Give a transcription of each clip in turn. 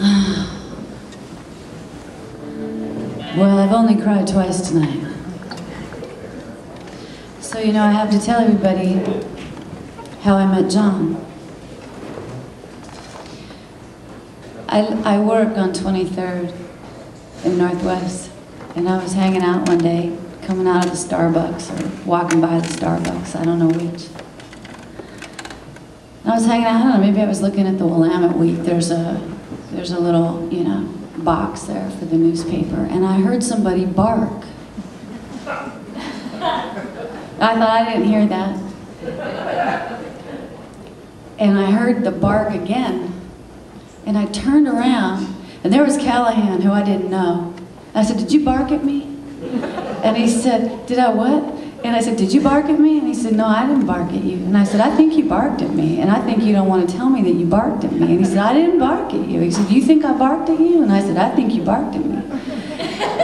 Well, I've only cried twice tonight. So, you know, I have to tell everybody how I met John. I, I work on 23rd in Northwest, and I was hanging out one day, coming out of the Starbucks or walking by the Starbucks, I don't know which. And I was hanging out, I don't know, maybe I was looking at the Willamette Week. There's a, there's a little, you know, box there for the newspaper, and I heard somebody bark. I thought I didn't hear that. And I heard the bark again, and I turned around, and there was Callahan, who I didn't know. I said, Did you bark at me? And he said, Did I what? And I said, Did you bark at me? And he said, No, I didn't bark at you. And I said, I think you barked at me. And I think you don't want to tell me that you barked at me. And he said, I didn't bark at you. He said, You think I barked at you? And I said, I think you barked at me.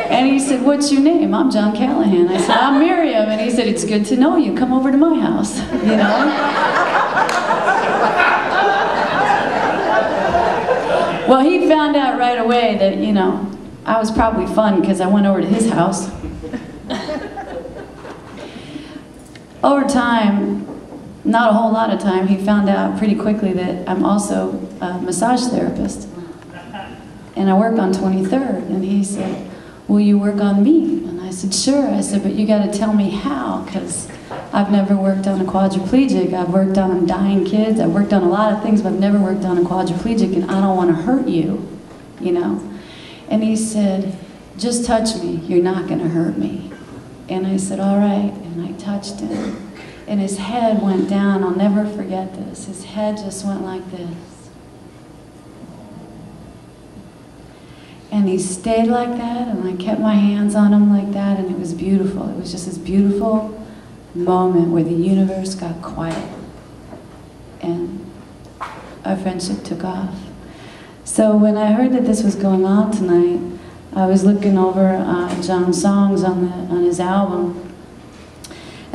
And he said, What's your name? I'm John Callahan. I said, I'm Miriam. And he said, It's good to know you. Come over to my house. You know? Well, he found out right away that, you know, I was probably fun because I went over to his house. Over time, not a whole lot of time, he found out pretty quickly that I'm also a massage therapist. And I work on 23rd. And he said, Will you work on me? And I said, Sure. I said, But you got to tell me how, because I've never worked on a quadriplegic. I've worked on dying kids. I've worked on a lot of things, but I've never worked on a quadriplegic, and I don't want to hurt you, you know? And he said, Just touch me. You're not going to hurt me. And I said, All right. And I touched him. And his head went down. I'll never forget this. His head just went like this. And he stayed like that, and I kept my hands on him like that, and it was beautiful. It was just this beautiful moment where the universe got quiet and our friendship took off. So when I heard that this was going on tonight, I was looking over uh, John's songs on, the, on his album,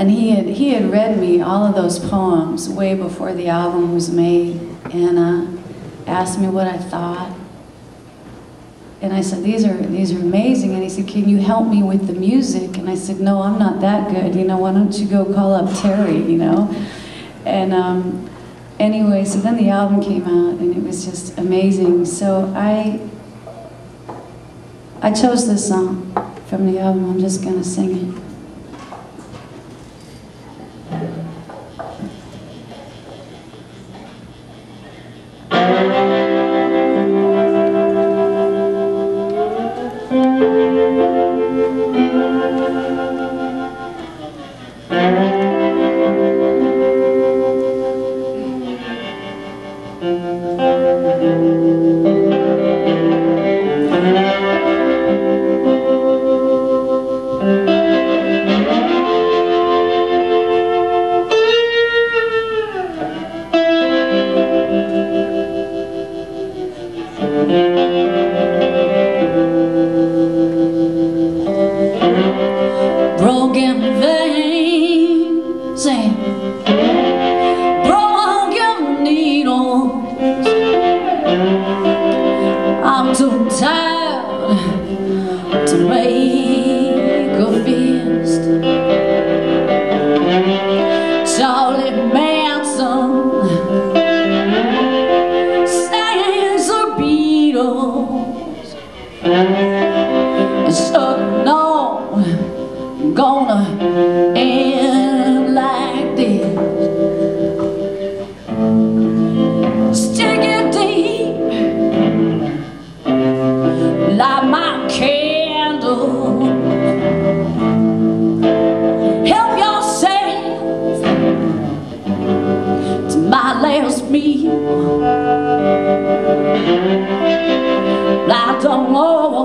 and he had, he had read me all of those poems way before the album was made, and uh, asked me what I thought. And I said, these are, these are amazing. And he said, can you help me with the music? And I said, no, I'm not that good. You know, why don't you go call up Terry, you know? And um, anyway, so then the album came out and it was just amazing. So I, I chose this song from the album. I'm just gonna sing it. I'm too tired I don't know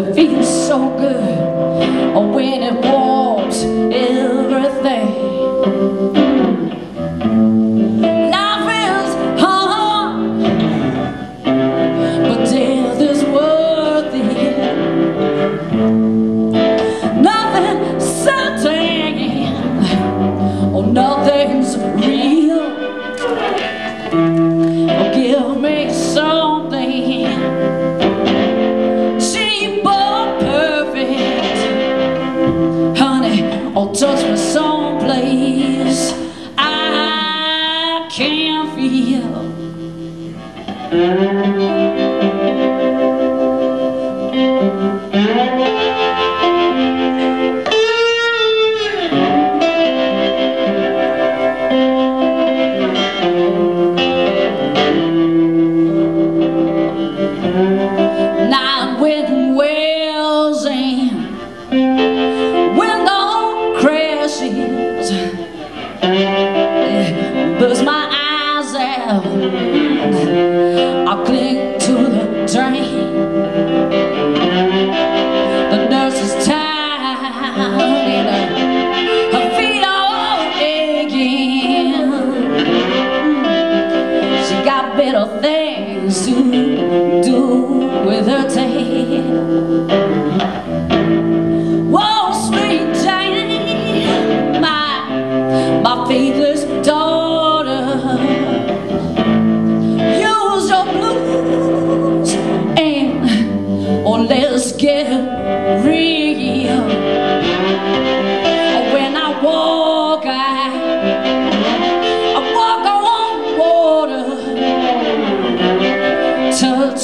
Feels so good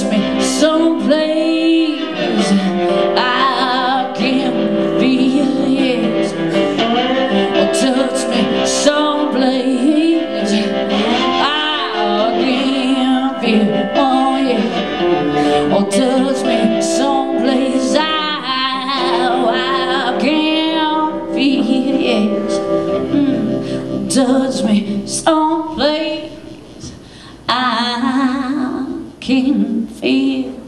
me someplace someplace I can feel